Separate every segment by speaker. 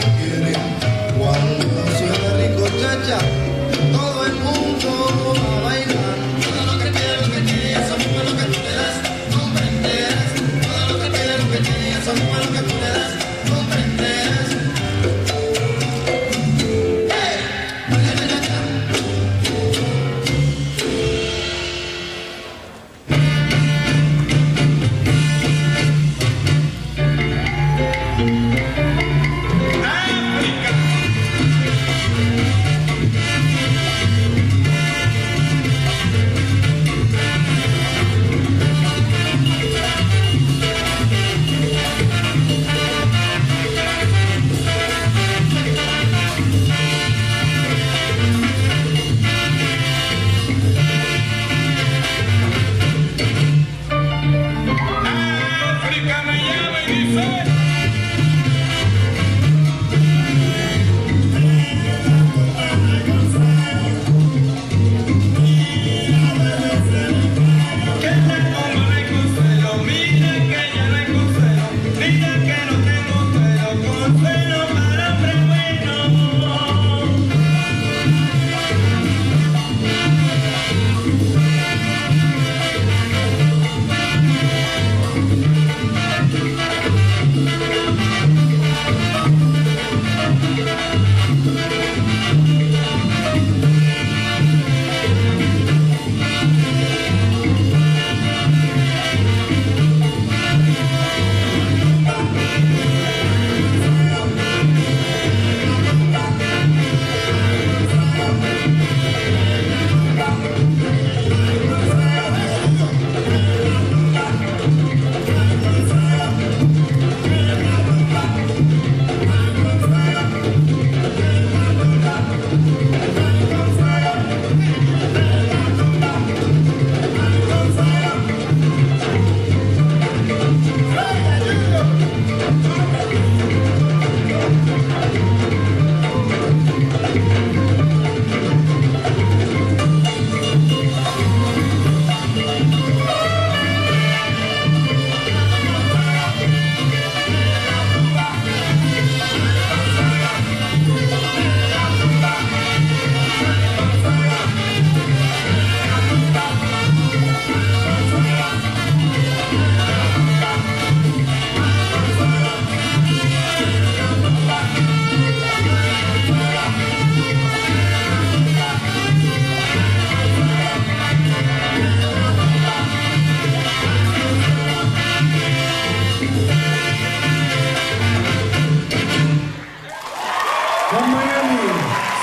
Speaker 1: thank you.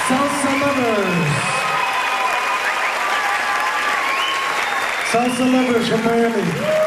Speaker 1: Salsa Lovers. Salsa Lovers from Miami.